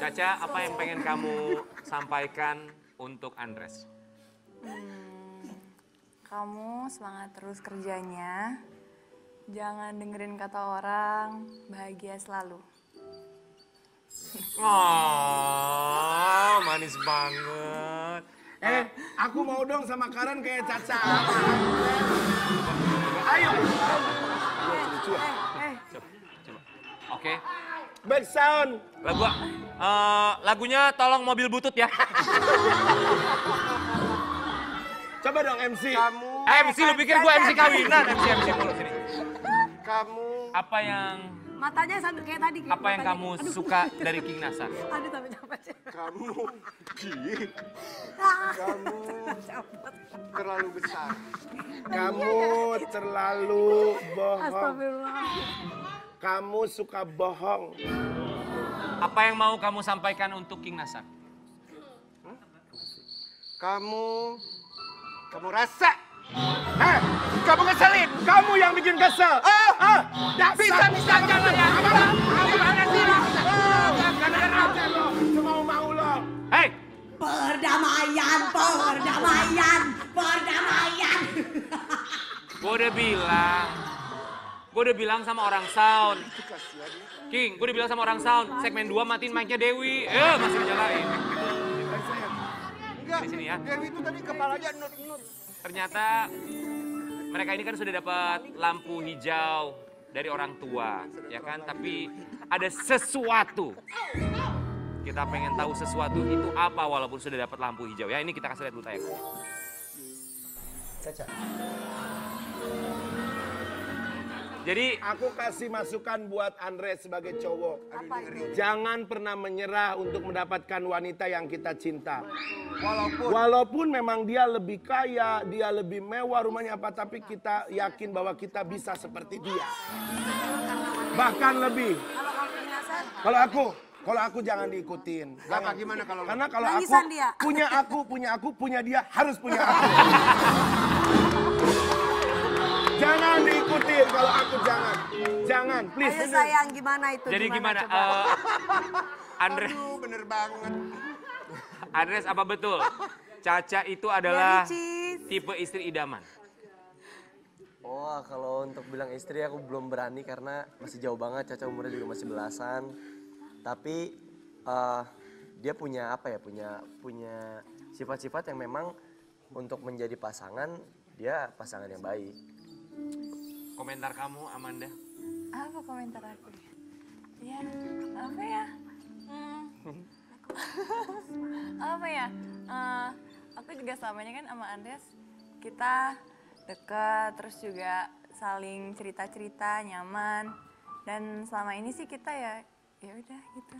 Caca, apa yang pengen kamu sampaikan untuk Andres? Kamu semangat terus kerjanya. Jangan dengerin kata orang, bahagia selalu. Oh, manis banget. Eh, aku mau dong sama Karen kayak Caca. Ayo, Eh, eh, Coba. Oke. Back sound. Lagu eh, lagunya tolong mobil butut ya. Coba dong MC. Kamu, Eh, MC lu pikir gue MC kawinan, MC MC mulu sini. kamu, Apa yang Matanya sambil kayak tadi. kayak apa yang matanya. kamu suka dari King Nasar? Aduh, tapi capek. kamu, kamu terlalu besar. Kamu terlalu bohong. Astagfirullah. Kamu suka bohong. Apa yang mau kamu sampaikan untuk King Nasar? Kamu, kamu rasa. Eh, kamu ngeselin. Kamu yang bikin kesel. Oh, Ah, bisa bisa jangan ya. Gimana sih. Semau mau lo. Hei, Perdamaian, perdamaian, perdamaian. gue udah bilang. Gue udah bilang sama orang sound. King, gue udah bilang sama orang sound. Segmen 2 matiin mic-nya Dewi. Eh, masih dijalain. Enggak, Di sini ya. Dewi itu tadi kepalanya nut-nut. Ternyata mereka ini kan sudah dapat lampu hijau dari orang tua, ya kan? Tapi ada sesuatu. Kita pengen tahu sesuatu itu apa walaupun sudah dapat lampu hijau. Ya, ini kita kasih lihat dulu tayang. Caca. Jadi Aku kasih masukan buat Andre sebagai cowok. Apa itu? Jangan pernah menyerah untuk mendapatkan wanita yang kita cinta. Walaupun Walaupun memang dia lebih kaya, dia lebih mewah rumahnya apa, tapi kita yakin bahwa kita bisa seperti dia. Bahkan lebih. Kalau aku, kalau aku jangan diikutin. Jangan. Gimana kalau? Karena kalau aku dia. punya aku, punya aku, punya dia, harus punya aku. Jangan, please. ayo sayang gimana itu? jadi gimana? coba? Eh, Andre, Aduh, bener banget. Andres apa betul? Caca itu adalah tipe istri idaman. Oh, kalau untuk bilang istri aku belum berani karena masih jauh banget, Caca umurnya juga masih belasan. Tapi eh, dia punya apa ya? Punya punya sifat-sifat yang memang untuk menjadi pasangan dia pasangan yang baik. Komentar kamu, Amanda? Apa komentar aku? Ya, apa ya? Hmm. apa ya? Eh, aku juga selamanya kan sama Andres, kita deket, terus juga saling cerita-cerita, nyaman. Dan selama ini sih kita ya, ya udah gitu.